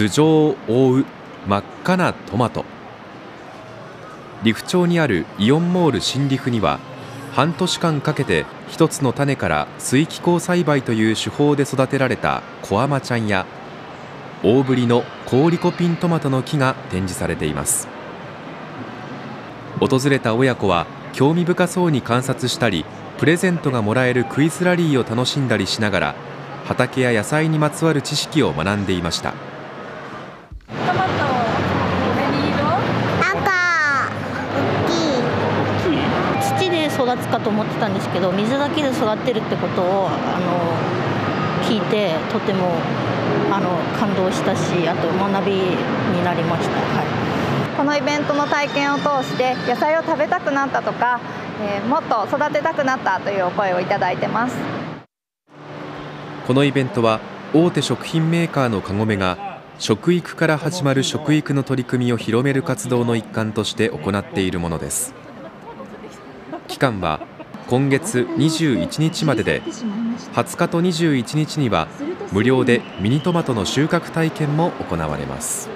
頭上を覆う真っ赤なトマト。利府町にあるイオンモール新利府には半年間かけて一つの種から水気候栽培という手法で育てられたコアマちゃんや大ぶりのコーリコピントマトの木が展示されています。訪れた親子は興味深そうに観察したりプレゼントがもらえるクイズラリーを楽しんだりしながら畑や野菜にまつわる知識を学んでいました。トマト何色赤大きい。土で育つかと思ってたんですけど水だけで育ってるってことをあの聞いてとてもあの感動したしあと学びになりました、はい、このイベントの体験を通して野菜を食べたくなったとか、えー、もっと育てたくなったというお声をいただいてます。このイベントは大手食品メーカーのカゴメが食育から始まる食育の取り組みを広める活動の一環として行っているものです。期間は今月21日までで20日と21日には無料でミニトマトの収穫体験も行われます。